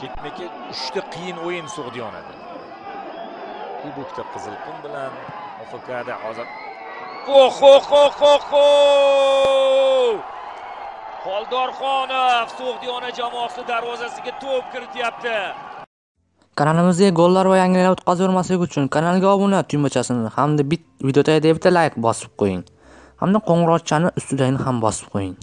ketma ket uchta qiyin o'yin sug'diyonada kubokda qizilqum bilan ofkda hozir xoldorxonov sug'diyona jamoasi darvozasiga to'p kirityapti. Kanalimizga gollar va yangiliklar o'tkazib uchun kanalga obuna tugmachasini hamda videotaga bitta layk bosib qo'ying. Hamda qo'ng'iroqchani ustidagini ham bosib qo'ying.